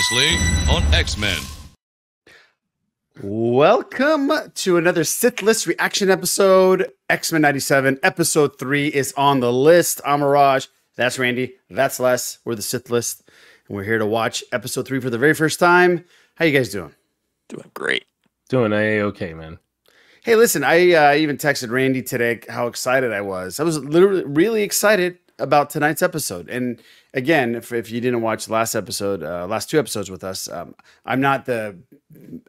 Previously on X Men. Welcome to another Sith List reaction episode. X Men 97, episode 3 is on the list. I'm Mirage. That's Randy. That's Les. We're the Sith List. And we're here to watch episode 3 for the very first time. How you guys doing? Doing great. Doing a okay, man. Hey, listen, I uh, even texted Randy today how excited I was. I was literally really excited about tonight's episode. And again, if, if you didn't watch the last episode, uh, last two episodes with us, um, I'm not the,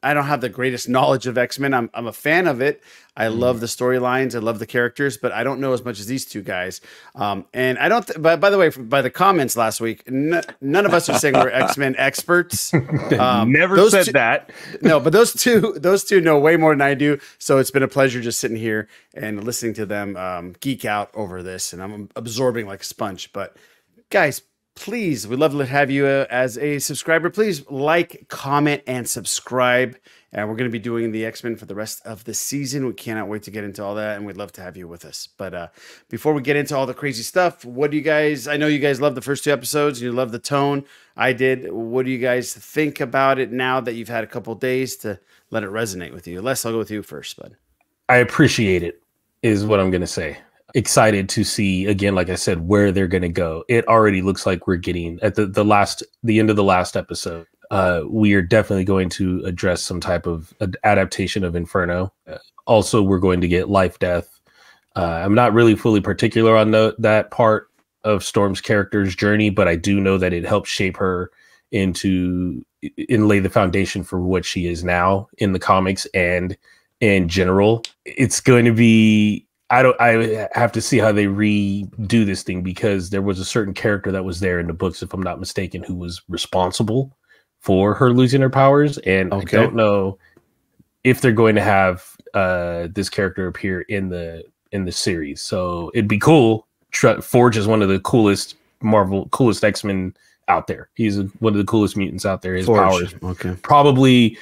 I don't have the greatest knowledge of X Men. I'm, I'm a fan of it. I love the storylines. I love the characters, but I don't know as much as these two guys. Um, and I don't, th- but by the way, by the comments last week, n- none of us are saying we're X Men experts. Um, Never said two- that. no, but those two, those two know way more than I do. So it's been a pleasure just sitting here and listening to them um, geek out over this, and I'm absorbing like a sponge. But guys, please, we'd love to have you uh, as a subscriber. Please like, comment, and subscribe. And we're going to be doing the X Men for the rest of the season. We cannot wait to get into all that, and we'd love to have you with us. But uh, before we get into all the crazy stuff, what do you guys? I know you guys love the first two episodes. You love the tone. I did. What do you guys think about it now that you've had a couple days to let it resonate with you? Les, I'll go with you first, bud. I appreciate it, is what I'm going to say. Excited to see, again, like I said, where they're going to go. It already looks like we're getting at the, the last, the end of the last episode. Uh, we are definitely going to address some type of ad- adaptation of Inferno. Uh, also, we're going to get life death. Uh, I'm not really fully particular on the, that part of Storm's character's journey, but I do know that it helped shape her into and lay the foundation for what she is now in the comics and in general. It's going to be I don't I have to see how they redo this thing because there was a certain character that was there in the books, if I'm not mistaken, who was responsible for her losing her powers. And Okay. I don't know if they're going to have uh this character appear in the in the series. So it'd be cool. Forge is one of the coolest Marvel coolest X-Men out there. He's one of the coolest mutants out there. His powers Okay. probably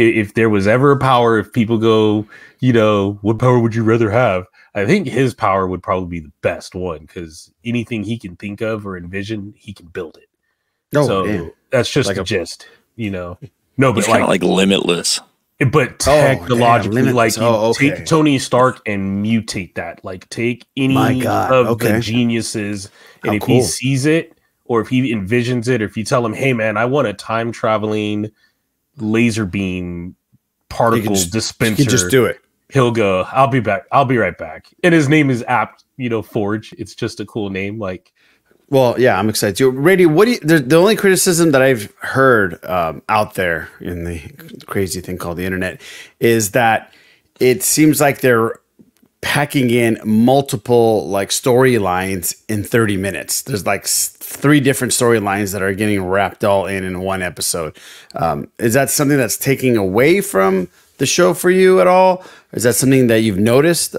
if there was ever a power, if people go, you know, what power would you rather have? I think his power would probably be the best one because anything he can think of or envision, he can build it. No, so damn. that's just Like the a- gist, you know. No, but like, like limitless. but Oh, damn, technologically, like you Oh, okay. take Tony Stark and mutate that. Like take any of okay. the geniuses, and How if cool. he sees it, or if he envisions it, or if you tell him, "Hey, man, I want a time traveling laser beam particle just- dispenser," just do it. he'll go, "I'll be back. I'll be right back." And his name is apt, you know, Forge. It's just a cool name. Like Well, yeah, I'm excited too. Randy, what do you? The, the only criticism that I've heard um, out there in the crazy thing called the internet is that it seems like they're packing in multiple like storylines in 30 minutes. There's like three different storylines that are getting wrapped all in in one episode. Um, is that something that's taking away from the show for you at all? Is that something that you've noticed?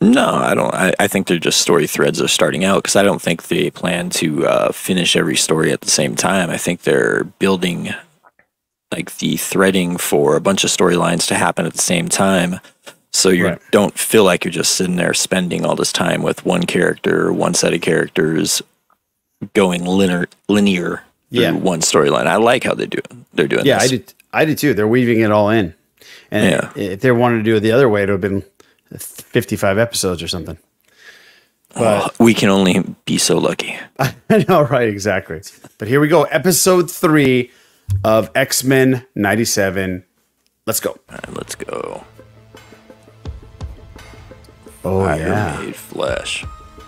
No, I don't. I, I think they're just story threads are starting out because I don't think they plan to uh, finish every story at the same time. I think they're building like the threading for a bunch of storylines to happen at the same time. So you Right. don't feel like you're just sitting there spending all this time with one character, one set of characters, going linear linear through Yeah. one storyline. I like how they do they're doing. Yeah, this. I did. I did too. They're weaving it all in. And Yeah. if they wanted to do it the other way, it would have been 55 episodes or something. Oh, we can only be so lucky. I know, right? Exactly. But here we go. Episode three of X Men 97. Let's go. All right, let's go. Oh, Iron Made Flesh.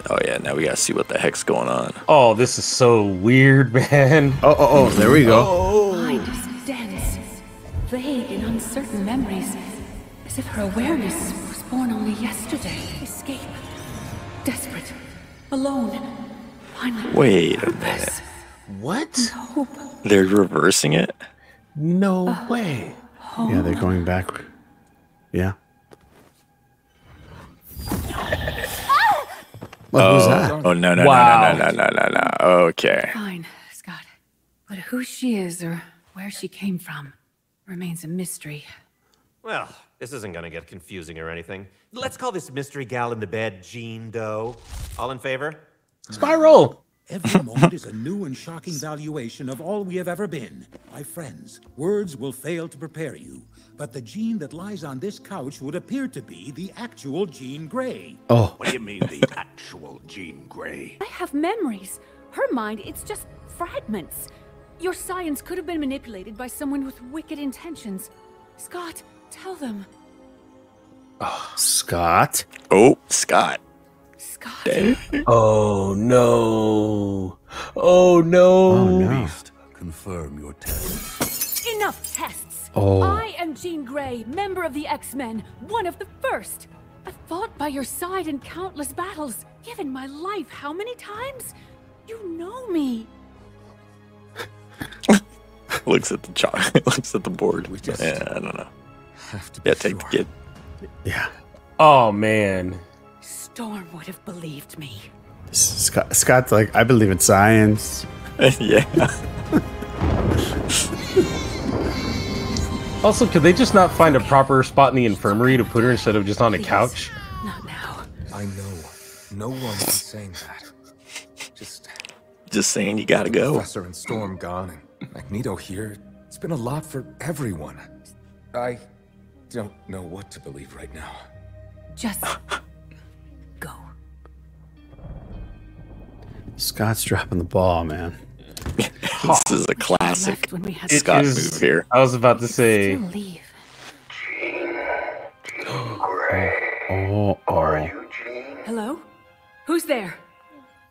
Oh yeah, now we gotta see what the heck's going on. Oh, this is so weird, man. Oh, oh, oh, there we go. mind is dense, vague and uncertain memories, as if her awareness was born only yesterday. Escape, desperate, alone, finally. Wait a minute. What? hope. They're reversing it? No way. Yeah, they're going back. Yeah. What who's oh. that? Oh no no Wow. no no no no no no. Okay. Fine, Scott. But who she is or where she came from remains a mystery. Well, this isn't gonna get confusing or anything. Let's call this mystery gal in the bed Jean Doe. All in favor? Spiral. Every moment is a new and shocking valuation of all we have ever been. My friends, words will fail to prepare you, but the Jean that lies on this couch would appear to be the actual Jean Grey. Oh, What do you mean, the actual Jean Grey? I have memories. Her mind, it's just fragments. Your science could have been manipulated by someone with wicked intentions. Scott, tell them. Oh, Scott. Oh, Scott. Scott. Dead. Oh no. Oh no. Oh no. Beast, confirm your test. Enough tests! Oh. I am Jean Grey, member of the X-Men, one of the first. I've fought by your side in countless battles, given my life how many times? You know me. looks at the chalk. looks at the board. We just- yeah, I don't know. Have to be Yeah, take the kid. Yeah. Oh man. Storm would have believed me. Scott, Scott's like, I believe in science. yeah. Also, could they just not find a proper spot in the infirmary to put her instead of just on a Please. couch? Not now. I know. No one is saying that. Just Just saying, you gotta go. Professor and Storm gone and Magneto here. It's been a lot for everyone. I don't know what to believe right now. Just Scott's dropping the ball, man. This is a classic when we had Scott is- move here. I was about to say. Still leave. Oh, oh. Hello? Who's there?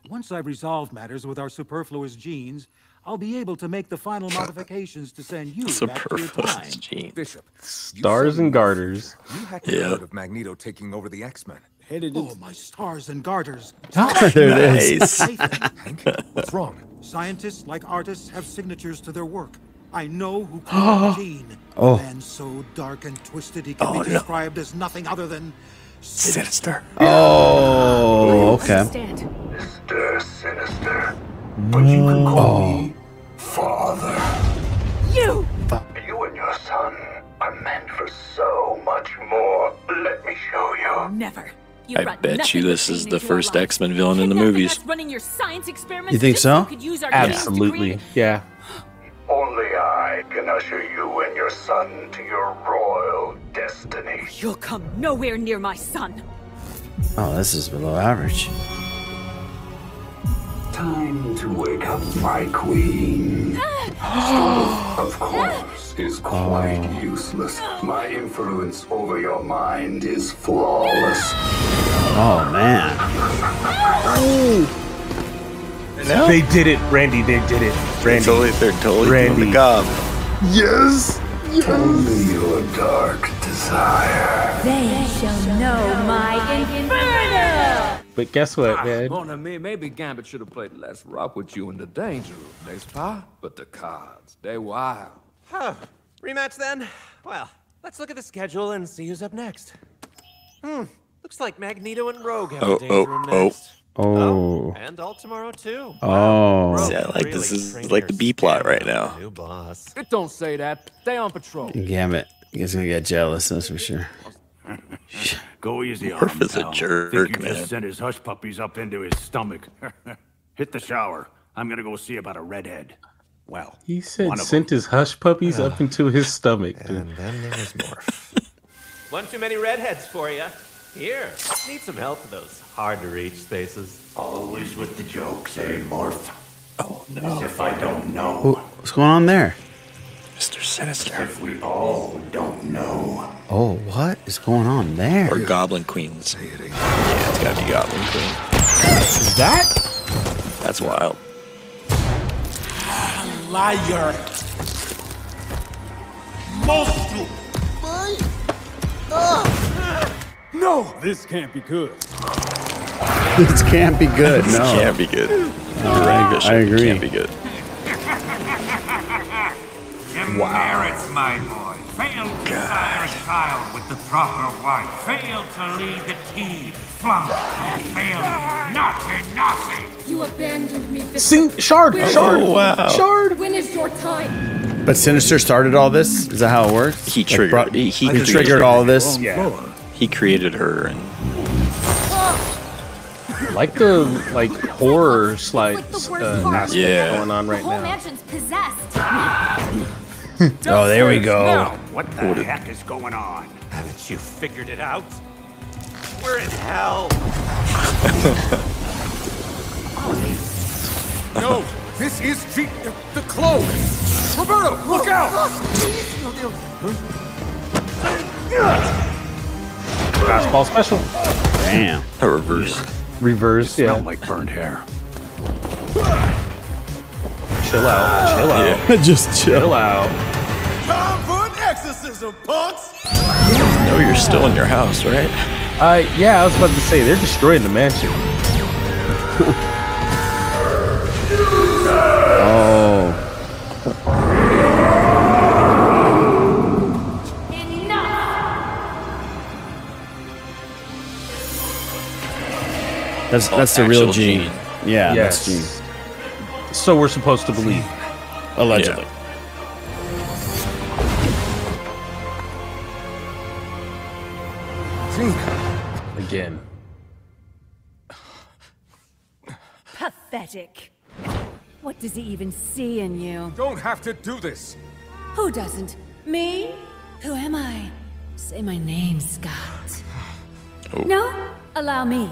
Once I've resolved matters with our superfluous genes, I'll be able to make the final modifications to send you back to your time. Superfluous gene. Bishop. Stars said and garters. You had Yeah. heard of Magneto taking over the X-Men. Oh, my stars and garters. Ah, there it is. Nice. Nathan, Hank, what's wrong? Scientists, like artists, have signatures to their work. I know who created Jean. Oh. And so dark and twisted he can be oh, described as nothing other than Sinister. Oh, okay. Mr. Sinister. But you can call me Father. You! You and your son are meant for so much more. Let me show you. Never. You I bet you this is the first. X-Men villain in the movies. running your science experiments You think so? you could use our genes to Absolutely. Yeah. Only I can usher you and your son to your royal destiny. You'll come nowhere near my son. Oh, this is below average. Time to wake up, my queen. Ah. Of course, is quite useless. My influence over your mind is flawless. Oh man. They did it, Randy. They did it, Randy. Totally, they're totally doing Randy. the gob. Yes. Only your dark desire. They shall know my inferno! But guess what, man? Mon ami, maybe Gambit should have played less rough with you in the danger room, n'est-ce pas? But the cards, they wild. Huh. Rematch then? Well, let's look at the schedule and see who's up next. Hmm. Looks like Magneto and Rogue have Oh, a danger oh, room oh. next. Oh. And all tomorrow too. Oh. Rogue Yeah, like this is like the B plot right now. New boss. It don't say that. Stay on patrol. Gambit. He's gonna get jealous, that's for sure. Go easy on Morph him, is a jerk, Think you man. just sent his hush puppies up into his stomach. Hit the shower. I'm gonna go see about a redhead. Well, He said one sent his hush puppies up into his stomach. dude. And then there was Morph. One too many redheads for you. Here, need some help with those hard to reach spaces. always with the jokes, eh, Morph? Oh no! As if I don't know. What's going on there? Mr. Sinister. If we all don't know. Oh, what is going on there? Or Goblin Queens. Yeah, it's gotta be Goblin Queen. Is that? That's wild. Liar! Monstro! No, this can't be good. This can't be good. This No. can't be good. You're right, Bishop. I It agree. can't be good. Merits, my boy. Failed to sire a child with the proper wife. Failed to lead the team. Flunk. Failed. Nothing, nothing. You abandoned me, Bishop. Sing Shard, Shard, Oh, wow. Shard. When is your time? But Sinister started all this? Is that how it works? He Like, triggered- brought- he- he he triggered all of this? Yeah. He created her and like the like horror slide Like uh, Yeah. going on right now. The right whole now. mansion's possessed. Oh, there we go. Now, what the heck is going on? Haven't you figured it out? We're in hell. No, this is the, the clothes. Roberto, look out! Fastball special. Damn. A reverse. Reverse, Smell yeah. like burned hair. Chill out. Chill out. Yeah. Just chill. Chill out. Time for an exorcism, punks! No, you're still in your house, right? Uh, yeah, I was about to say they're destroying the mansion. Oh. That's Oh, that's the real actual Jean. Jean. Yeah, Yes. that's Jean. So we're supposed to believe. Allegedly. Again. Pathetic. What does he even see in you? Don't have to do this. Who doesn't? Me? Who am I? Say my name, Scott. Oh. No? Allow me.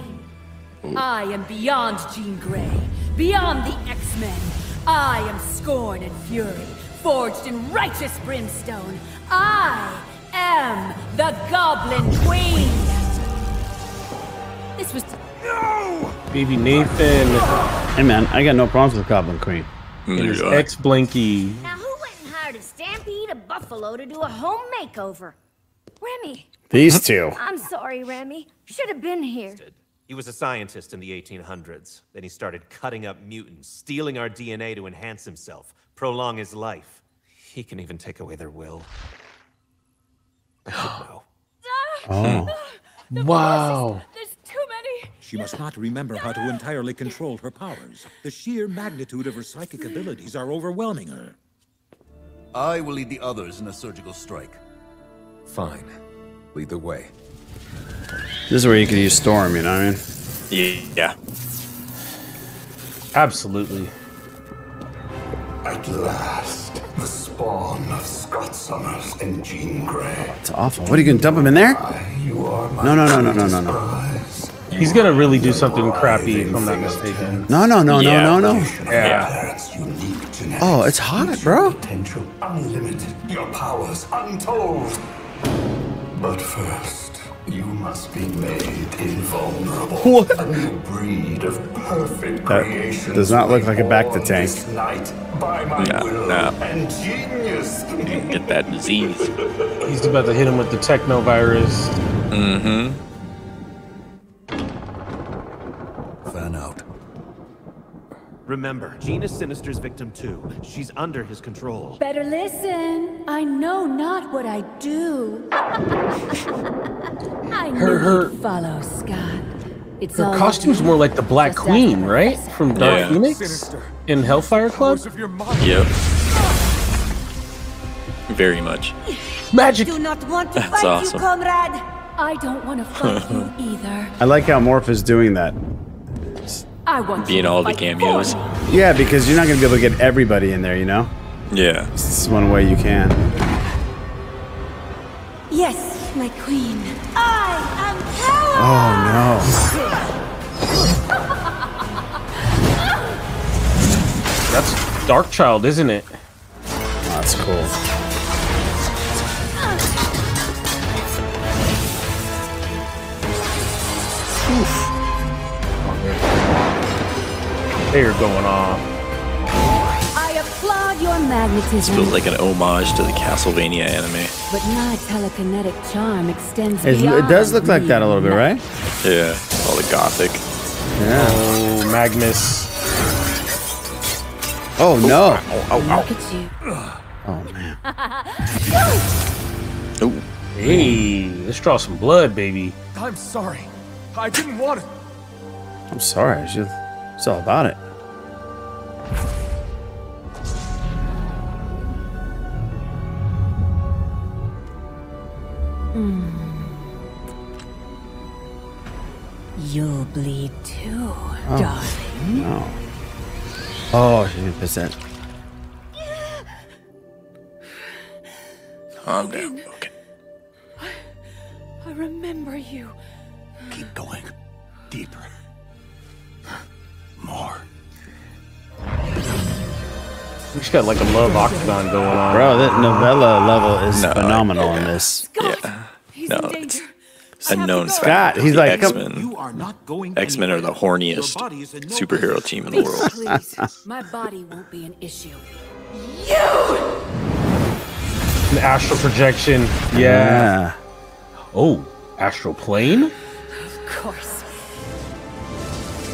Oh. I am beyond Jean Grey, beyond the X-Men. I am scorn and fury, forged in righteous brimstone. I am the Goblin Queen. This was No! Baby Nathan Hey man, I got no problems with Goblin Queen. and his ex Blinky. Now, who went and hired a stampede of buffalo to do a home makeover? Remy. These two. I'm sorry, Remy. Should have been here. He was a scientist in the 1800s. Then he started cutting up mutants, stealing our DNA to enhance himself, prolong his life. He can even take away their will. I should know. Oh. oh. Wow. There's too many. She must not remember how to entirely control her powers. The sheer magnitude of her psychic abilities are overwhelming her. I will lead the others in a surgical strike. Fine. Lead the way. This is where you could use Storm, you know what I mean? Yeah. Absolutely. At last, the spawn of Scott Summers and Jean Grey. It's awful. What are you gonna dump him in there? You are my No, no, no, no, no, no, no. He's gonna really do something crappy if I'm not mistaken. No, no, no, Yeah. no, no, no. Yeah. Parents' unique genetics. Oh, it's hot, bro. Potential unlimited. Your powers untold. But first, you must be made invulnerable. What? A new breed of perfect That creation. does not look like a bacta tank. Night, by my No, will no. and genius. Get that disease. He's about to hit him with the techno virus. Mm-hmm. Remember, Jean is Sinister's victim too. She's under his control. Better listen. I know not what I do. I knew Her- her- you'd follow, Scott. It's Her costume's more like the Black Just Queen, right? From Dark Yeah. Phoenix Sinister. in Hellfire Club. Powers of your mind. Yep. Very much. Magic. Do not want to That's fight awesome. you, comrade. I don't want to fight you either. I like how Morph is doing that. I want Being you to all the cameos. Yeah, because you're not gonna be able to get everybody in there, you know? Yeah. This is one way you can. Yes, my queen. I am power. Oh no. That's Dark Child, isn't it? Oh, that's cool. They're going off. I applaud your magnetism, Feels like an homage to the Castlevania anime. but my telekinetic charm extends It, beyond it does look like that a little bit, right? Yeah. All the gothic. Yeah. Oh, Magnus. Oh no. Look at you. Oh man. Ooh. Hey, let's draw some blood, baby. I'm sorry. I didn't want it. I'm sorry. It's, just, it's all about it. Hmm. You'll bleed too. Oh, darling. No. Oh, she's gonna piss that. Calm down, Logan. I remember you. Keep going. Deeper. We just got like a love octagon going on. Bro, that novella level is No, phenomenal in this. Yeah. He's No, in it's danger. unknown Scott, he's like, X-Men. You are not going X Men are the horniest Your body is in no superhero team in the world. Please, my body won't be an issue. You. An astral projection. Yeah. Yeah. Oh, astral plane? Of course.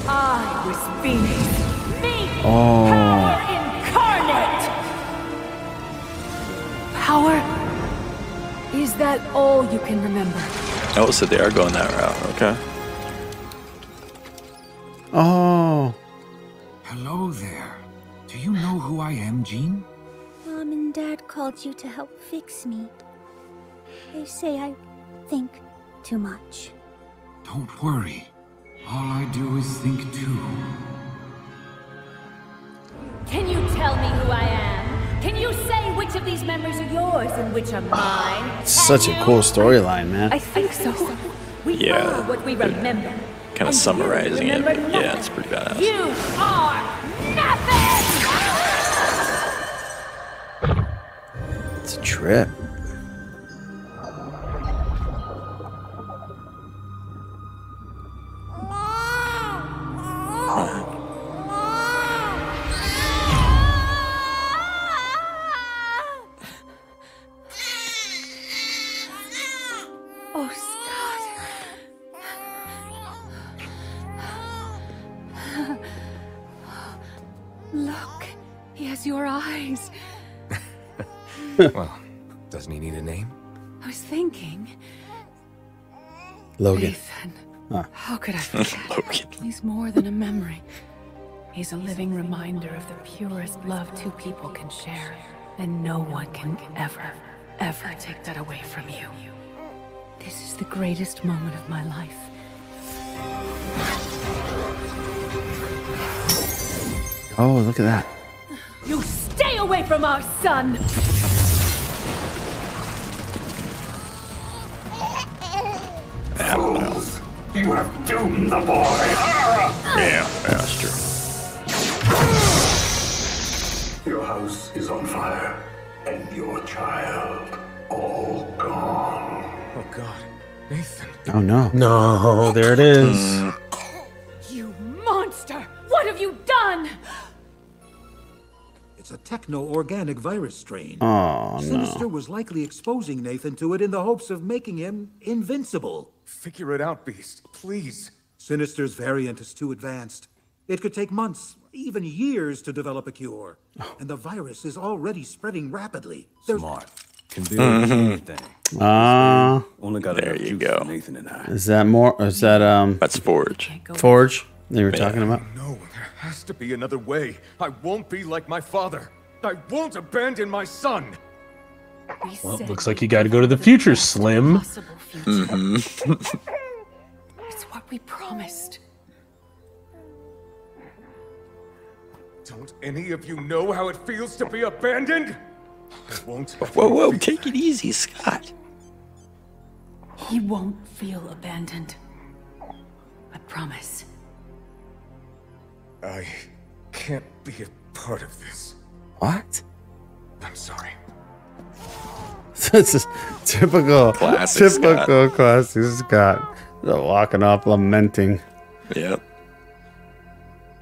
I was Phoenix. Me! Oh. Power? Is that all you can remember? Oh, so they are going that route. Okay. Oh. Hello there. Do you know who I am, Jean? Mom and Dad called you to help fix me. They say I think too much. Don't worry. All I do is think too. Can you tell me who I am? Can you say which of these memories are yours and which are mine? Such a cool storyline, man. I think so. We Yeah, are what we they're remember. Kind of And summarizing it. but Yeah, it's pretty badass. You are nothing! It's a trip. Well, doesn't he need a name? I was thinking, Logan. Huh. How could I forget? Logan. He's more than a memory. He's a living reminder of the purest love two people can share. And no one can ever, ever take that away from you. This is the greatest moment of my life. Oh, look at that. You stay away from our son! Fools! You have doomed the boy! Yeah, that's true. Your house is on fire, and your child all gone. Oh God, Nathan. Oh no. No, there it is. Techno-organic virus strain. Oh Sinister no. was likely exposing Nathan to it in the hopes of making him invincible. Figure it out, Beast. Please. Sinister's variant is too advanced. It could take months, even years to develop a cure. And the virus is already spreading rapidly. There's Smart. Can barely do anything. Ah, Only got There you go. Nathan and I. is that more? Is that um That's Forge. Forge? They were talking about. No, there has to be another way. I won't be like my father. I won't abandon my son. Well, looks like you got to go to the future, Slim. possible future. Mm-hmm. It's what we promised. Don't any of you know how it feels to be abandoned? I won't. Whoa, whoa, take it easy, Scott. He won't feel abandoned. I promise. I can't be a part of this. What? I'm sorry. This is typical. Classic typical classic Scott. They're walking off lamenting. Yep.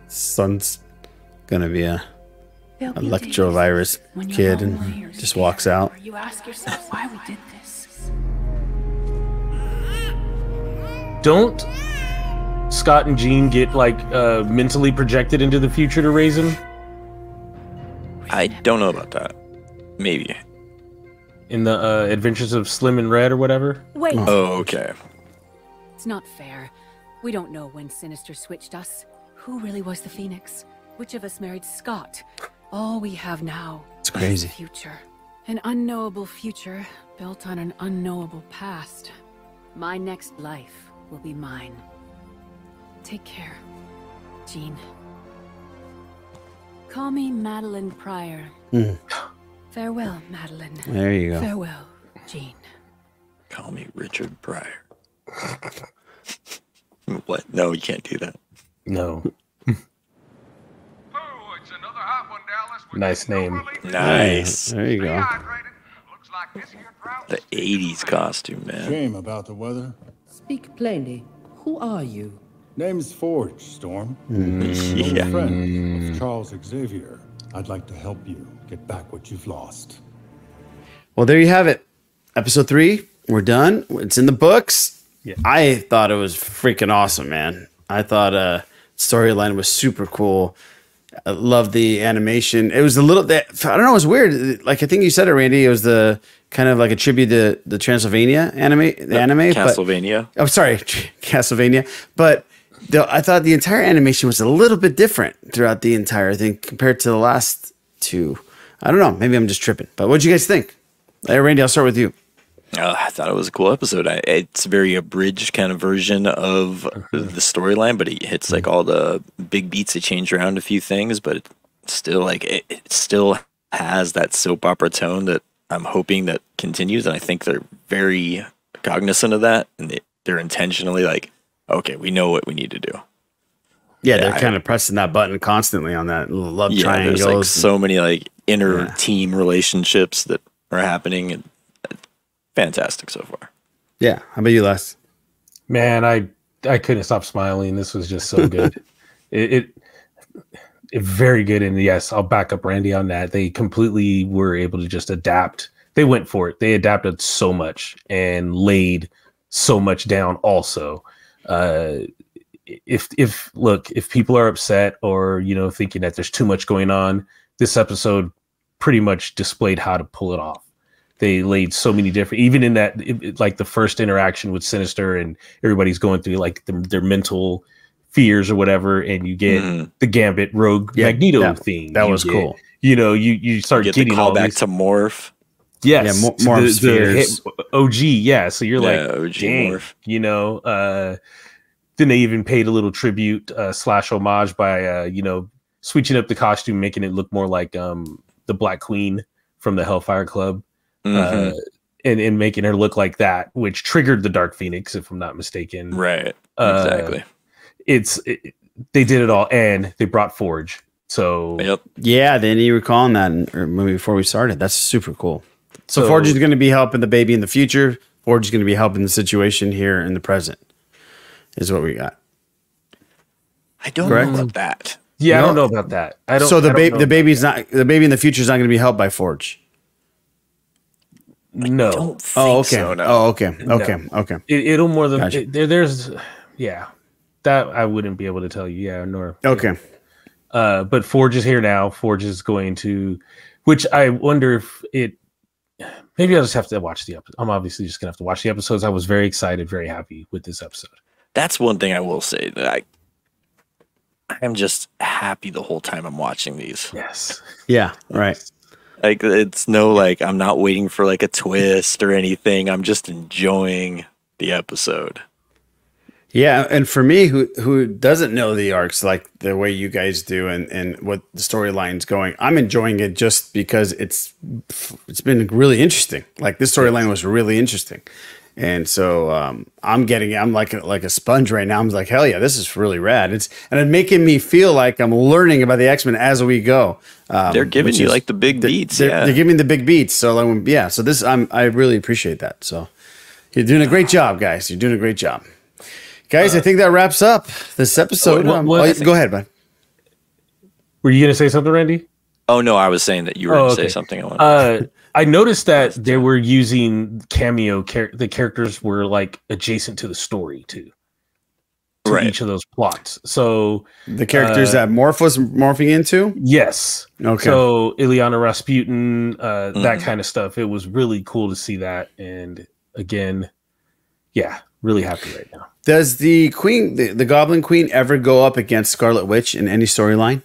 Son's gonna be a There'll electrovirus days when you're kid and just scared, walks out. You ask yourself why we did this. Don't Scott and Jean get like uh, mentally projected into the future to raise him I don't know about that. Maybe. in the uh, Adventures of Slim and Red or whatever? Wait. Oh, okay. It's not fair. We don't know when Sinister switched us. Who really was the Phoenix? Which of us married Scott? All we have now It's crazy. is the future. An unknowable future built on an unknowable past. My next life will be mine. Take care. Jean. Call me Madelyne Pryor. Hmm. Farewell, Madelyne. There you go. Farewell, Jean. Call me Richard Pryor. what? No, you can't do that. No. nice name. Nice. There you go. The 80s costume, man. Shame about the weather. Speak plainly. Who are you? Name's Forge, Storm. Mm. Yeah. friend of Charles Xavier. I'd like to help you get back what you've lost. Well, there you have it. Episode three. We're done. It's in the books. Yeah. I thought it was freaking awesome, man. I thought uh storyline was super cool. I love the animation. It was a little that I don't know, it was weird. Like I think you said it, Randy. It was the kind of like a tribute to the Transylvania anime the anime. but- Castlevania. oh, sorry, Castlevania. But the, I thought the entire animation was a little bit different throughout the entire thing compared to the last two. I don't know. Maybe I'm just tripping. But what'd you guys think? Hey, Randy, I'll start with you. Uh, I thought it was a cool episode. I, it's a very abridged kind of version of the storyline, but it hits like all the big beats. It changed around a few things, but it still like it, it still has that soap opera tone that I'm hoping that continues. And I think they're very cognizant of that, and they, they're intentionally like, okay, we know what we need to do. Yeah, Yeah, they're I- kind of pressing that button constantly on that love yeah, triangles. there's like and- so many like inner team relationships that are happening, and fantastic so far. yeah. How about you, Les? Man, I I couldn't stop smiling. This was just so good. it, it, it very good. And yes, I'll back up Randy on that. They completely were able to just adapt. They went for it. They adapted so much and laid so much down. Also, uh, if if look if people are upset or you know thinking that there's too much going on, this episode pretty much displayed how to pull it off they laid so many different even in that it- it- like the first interaction with sinister and everybody's going through like the, their mental fears or whatever and you get Mhm. the gambit rogue Yeah, magneto that- thing that You was get- cool. you know you you start Get the getting all callback these to Morph. Yes Yeah, Mo- to Morph's the, the hit- og yeah so you're Yeah, like OG dang, Morph. you know uh then they even paid a little tribute uh slash homage by uh you know switching up the costume making it look more like um the black queen from the hellfire club uh, Mhm. and, and making her look like that, which triggered the Dark Phoenix, if I'm not mistaken. right. Uh, exactly. It's it, they did it all, and they brought Forge. So Yep. Yeah, then you were calling that in, or maybe before we started. That's super cool. So, So- Forge is going to be helping the baby in the future. Forge is going to be helping the situation here in the present. Is what we got. I don't Correct. know about that. yeah, I don't know about that. I don't. so the baby, the baby's not the baby in the future is not going to be helped by Forge. that. no. Don't think Oh, okay. so, no. Oh, okay. No. Okay. Okay. It, it'll more than Gotcha. it- there, there's yeah that I wouldn't be able to tell you. Yeah, nor Okay. Uh, but Forge is here now. Forge is going to, which I wonder if it. Maybe I'll just have to watch the episode. I'm obviously just gonna have to watch the episodes. I was very excited, very happy with this episode. That's one thing I will say that I I'm just happy the whole time I'm watching these. Yes. Yeah. Right. Like it's no like I'm not waiting for like a twist or anything. I'm just enjoying the episode. Yeah, and for me, who who doesn't know the arcs like the way you guys do, and and what the storyline's going, I'm enjoying it just because it's it's been really interesting. Like this storyline was really interesting, and so um, I'm getting I'm like a, like a sponge right now. I'm like, hell yeah, this is really rad. It's and it's making me feel like I'm learning about the X Men as we go. Um, They're giving you is- like the big beats. They're, yeah. they're giving the big beats. So like, yeah, so this I'm I really appreciate that. So you're doing a great job, guys. You're doing a great job. Guys, I think that wraps up this episode. what- Um, what- oh, go ahead, bud. Were you gonna say something, Randy? oh no, I was saying that you were Oh, gonna okay. say something. I Uh, I noticed that they were using cameo. Char- the characters were like adjacent to the story too, to Right. each of those plots. So The characters Uh, that Morph was morphing into. yes, Okay. So Illyana Rasputin, uh, that Mhm. kind of stuff. It was really cool to see that, and again, yeah, really happy right now. Does the Queen, the, the Goblin Queen, ever go up against Scarlet Witch in any storyline?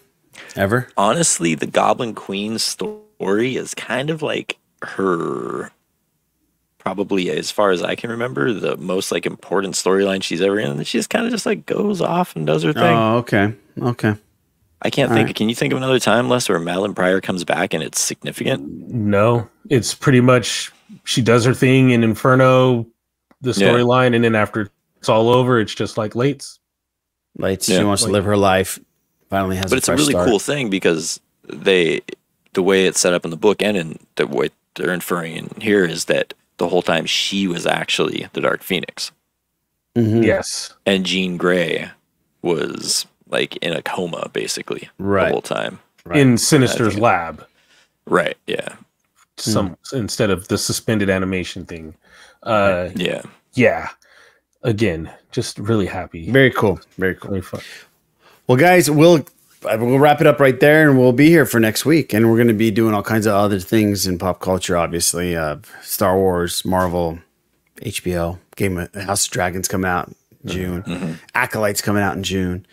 Ever? honestly, the Goblin Queen story is kind of like her probably as far as I can remember the most like important storyline she's ever in. And she just kind of just like goes off and does her thing. Oh, okay. Okay. I can't all think. right. Can you think of another time, Les, where Madelyne Pryor comes back and it's significant? No, it's pretty much she does her thing in Inferno, the Yeah. storyline, and then after it's all over, it's just like Lates. Lights. She Yeah. wants to live her life. Finally has. but it's a really start. cool thing because they the way it's set up in the book and in the way they're inferring in here is that the whole time she was actually the Dark Phoenix Mhm. Yes. and Jean Grey was like in a coma basically Right. the whole time. In Sinister's lab, Right. Yeah. Some instead of the suspended animation thing. Uh, Yeah. yeah. Again, just really happy. Very cool. Very cool. Really fun. Well, guys, we'll we'll wrap it up right there, and we'll be here for next week. And we're going to be doing all kinds of other things in pop culture, obviously, uh, Star Wars, Marvel, HBO, Game of House of Dragons coming out in June, Acolytes coming out in June,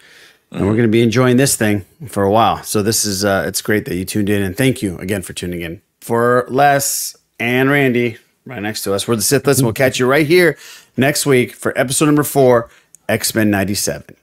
and we're going to be enjoying this thing for a while. So this is uh, it's great that you tuned in, and thank you again for tuning in. For Les and Randy, right next to us, we're the Sith List. and We'll catch you right here next week for episode number four, X Men '97.